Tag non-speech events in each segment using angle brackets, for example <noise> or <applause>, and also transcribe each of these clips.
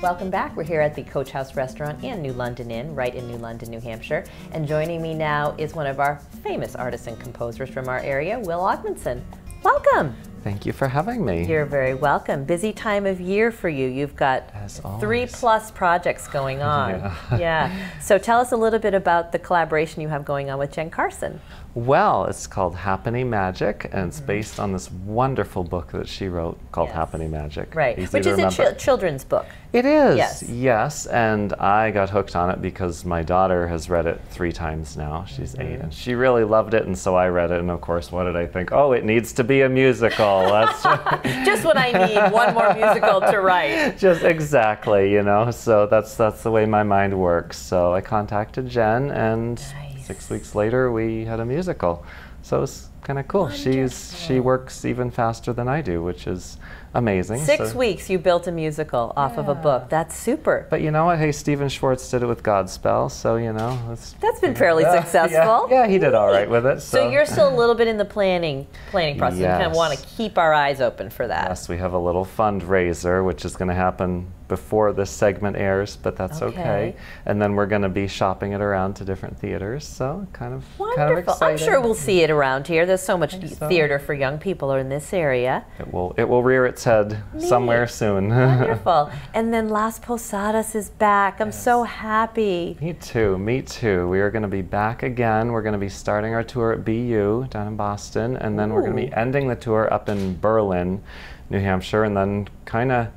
Welcome back. We're here at the Coach House Restaurant and New London Inn, right in New London, New Hampshire. And joining me now is one of our famous artists and composers from our area, Will Ögmundson. Welcome. Thank you for having me. You're very welcome. Busy time of year for you. You've got three plus projects going <laughs> on. Yeah. yeah. So tell us a little bit about the collaboration you have going on with Jen Carson. Well, it's called Happening Magic, and it's mm -hmm. based on this wonderful book that she wrote called yes. Happening Magic. Right, Easy which is a ch children's book. It is, yes. yes. And I got hooked on it because my daughter has read it three times now. She's mm -hmm. eight, and she really loved it, and so I read it. And of course, what did I think? Oh, it needs to be a musical. <laughs> That's <laughs> just what I need. One more musical to write. <laughs> Just exactly, you know. So that's that's the way my mind works. So I contacted Jen, and nice. Six weeks later, we had a musical. So it's kind of cool. She's she works even faster than I do, which is amazing. Six so. weeks you built a musical off yeah. of a book. That's super. But you know what? Hey, Stephen Schwartz did it with Godspell, so you know that's been fairly uh, <laughs> successful. Yeah. yeah, he did all right with it. So. so. you're still a little bit in the planning planning process. Yes. We kind of want to keep our eyes open for that. Yes, we have a little fundraiser which is going to happen before this segment airs, but that's okay. okay. And then we're going to be shopping it around to different theaters, so kind of wonderful. Kind of I'm sure we'll see it around here. There's so much so. theater for young people in this area. It will it will rear its head Neat. somewhere soon. <laughs> wonderful. And then Las Posadas is back. I'm yes. so happy. Me too. Me too. We are going to be back again. We're going to be starting our tour at BU down in Boston, and then Ooh. we're going to be ending the tour up in Berlin, New Hampshire, and then kind of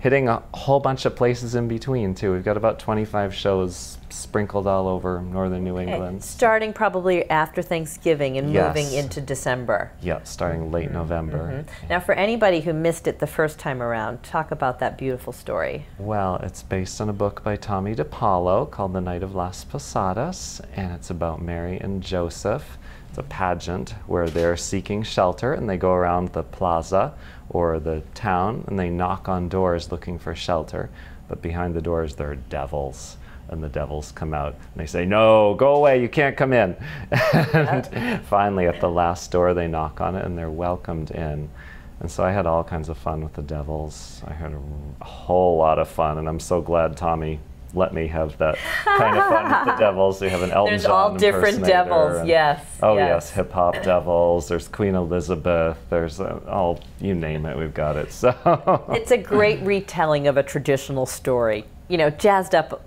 hitting a whole bunch of places in between too. We've got about 25 shows sprinkled all over northern New okay. England. Starting probably after Thanksgiving and yes. moving into December. Yeah, starting late November. Mm -hmm. Now, for anybody who missed it the first time around, talk about that beautiful story. Well, it's based on a book by Tomie dePaola called The Night of Las Posadas, and it's about Mary and Joseph. It's a pageant where they're seeking shelter and they go around the plaza or the town and they knock on doors looking for shelter. But behind the doors, there are devils. And the devils come out and they say, No, go away, you can't come in. <laughs> and finally, at the last door, they knock on it and they're welcomed in. And so I had all kinds of fun with the devils. I had a whole lot of fun, and I'm so glad Tomie let me have that kind of fun with the <laughs> devils. We have an Elton There's John all different devils, yes. Oh yes, yes hip hop devils. There's Queen Elizabeth. There's uh, all you name it, we've got it. So it's a great retelling of a traditional story. You know, jazzed up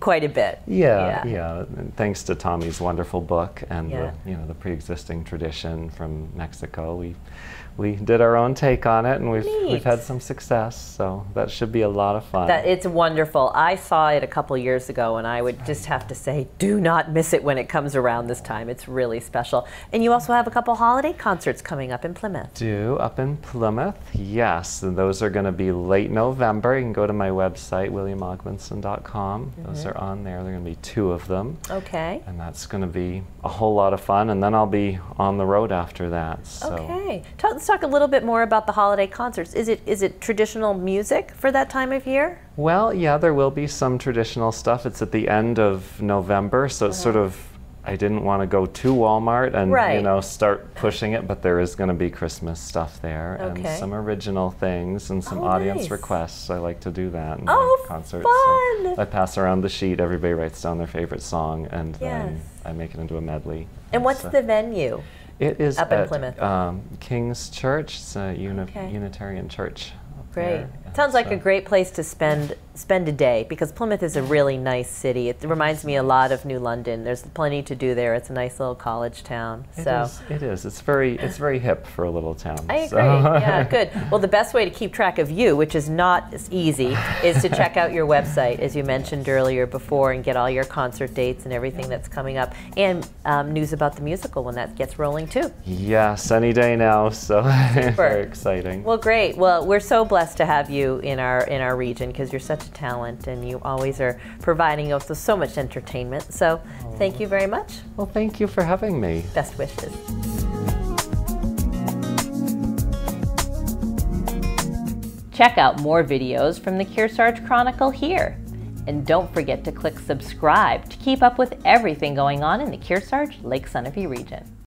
quite a bit. Yeah, yeah. yeah. Thanks to Tomie's wonderful book and yeah. the, you know the pre-existing tradition from Mexico, we we did our own take on it, and we've Neat. we've had some success. So that should be a lot of fun. That it's wonderful. I saw it a couple years ago, and I would just have to say, do not miss it when it comes around this time. It's really special. And you also have a couple holiday concerts coming up in Plymouth. Do up in Plymouth? Yes, and those are going to be late November. You can go to my website, willogmundson.com. Mm -hmm. Those are on there. There are going to be two of them. Okay. And that's going to be a whole lot of fun. And then I'll be on the road after that. So. Okay let's talk a little bit more about the holiday concerts. Is it is it traditional music for that time of year? Well, yeah, there will be some traditional stuff. It's at the end of November, so it's sort uh-huh. of I didn't want to go to Walmart and right. you know start pushing it, but there is going to be Christmas stuff there okay. and some original things and some oh, audience nice. requests. I like to do that in oh, concerts. Fun. So I pass around the sheet. Everybody writes down their favorite song, and yes. then I make it into a medley. And what's so. the venue? It is up at, in Plymouth. Um, King's Church. It's a uni okay. Unitarian church. Great. Sounds like so. a great place to spend spend a day because Plymouth is a really nice city. It reminds me a lot of New London. There's plenty to do there. It's a nice little college town. It so is, it is. It's very it's very hip for a little town. I agree. <laughs> yeah, good. Well, the best way to keep track of you, which is not as easy, is to check out your website, as you mentioned earlier before, and get all your concert dates and everything that's coming up, and um, news about the musical when that gets rolling too. Yes, any day now. So <laughs> very exciting. Well, great. Well, we're so blessed to have you in our in our region because you're such a talent and you always are providing us with so much entertainment. So oh. thank you very much. Well, thank you for having me. Best wishes. Check out more videos from the Kearsarge Chronicle here. And don't forget to click subscribe to keep up with everything going on in the Kearsarge Lake Sunapee region.